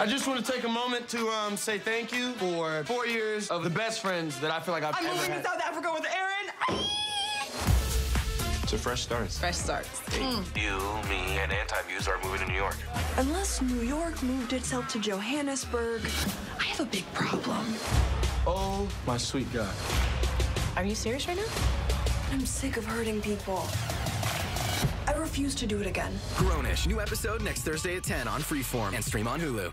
I just want to take a moment to um, say thank you for four years of the best friends that I feel like I've I'm ever moving had. to South Africa with Aaron. It's a fresh start. Fresh starts. You, me, and Anti-Muse are moving to New York. Unless New York moved itself to Johannesburg, I have a big problem. Oh, my sweet God. Are you serious right now? I'm sick of hurting people. Refuse to do it again. Grown-ish, new episode next Thursday at 10 on Freeform and stream on Hulu.